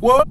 What?